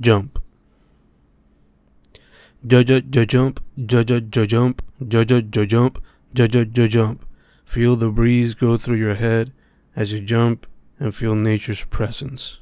jump. jojo jo jump, jojo jo jump, jojo jo jump, jojo jo jump. Feel the breeze go through your head as you jump and feel nature's presence.